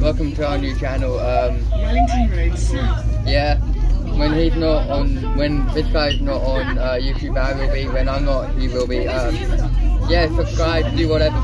welcome to our new channel. Um, Wellington Road yeah, when he's not on, when this guy's not on uh, YouTube, I will be. When I'm not, he will be. Um, yeah, subscribe, do whatever